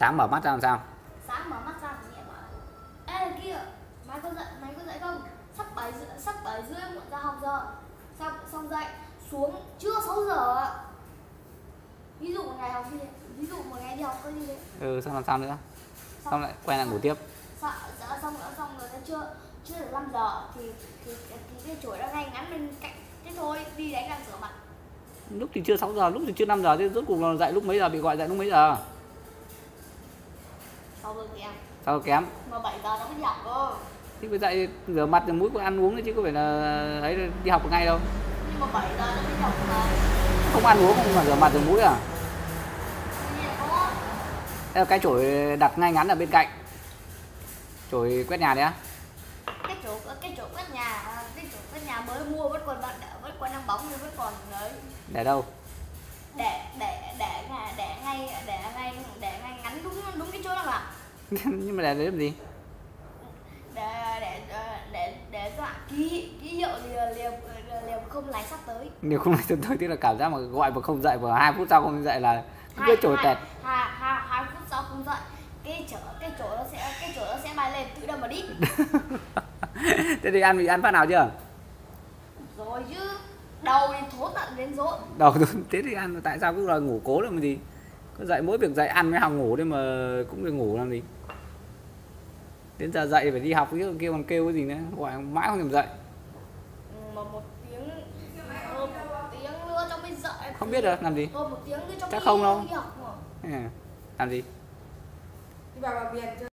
sáng mở mắt ra làm sao? Sáng mở mắt ra thì mẹ bảo ê kia mày có dậy mày có dậy không? Sắp bảy sắp bảy rưỡi muộn ra học giờ. Xong xong dậy xuống chưa 6 giờ ví dụ một ngày học thế ví dụ một ngày đi học có như thế ừ xong làm sao nữa? Xong lại quay lại ngủ tiếp. Sa, dạ, xong nữa xong rồi chưa chưa được 5 giờ thì thì, thì cái chổi nó ngay ngắn bên cạnh. Thế thôi đi đánh răng rửa mặt. Lúc thì chưa 6 giờ lúc thì chưa 5 giờ thế rốt cuộc là dậy lúc mấy giờ bị gọi dậy lúc mấy giờ sau rồi kìa sao kém mà 7 giờ nó mới đi học cơ. Thì phải dậy rửa mặt rồi mũi có ăn uống đấy chứ có phải là ấy đi học ngay đâu. Nhưng mà 7 giờ nó mới đi học mà không ăn uống không mà rửa mặt rửa mũi à? Thế là cái chổi đặt ngay ngắn ở bên cạnh. Chổi quét nhà đấy á. Cái chỗ cái chỗ quét nhà cái chỗ quét nhà mới mua vẫn còn vẫn vẫn còn đang bóng vẫn còn đấy. Để đâu? Để nhưng mà để đấy làm gì? Để để để để cho ký ký hiệu liều liều liều không lái sắp tới. Nếu không lại tôi tức là cảm giác mà gọi mà không dậy và hai phút sau không dậy là cứ hai- tẹt. hai hai hai phút sau không dậy cái chỗ cái chỗ nó sẽ cái chỗ nó sẽ bay lên tự đâm vào đít. Thế thì ăn thì ăn phát nào chưa? Rồi chứ đầu thì thốn tận đến rốn đầu thế thì ăn tại sao cứ đòi ngủ cố làm gì có dậy mỗi việc dậy ăn mới hòng ngủ đấy mà cũng được ngủ làm gì. Đến giờ dậy phải đi học chứ kêu còn kêu cái gì nữa gọi mãi không thèm dậy. Mà một tiếng hơn một tiếng nữa cho mới dậy. Không biết được làm gì? Hơn một tiếng nữa cho Chắc không đâu. đi học mà. Ừ, làm gì? Đi vào biển chơi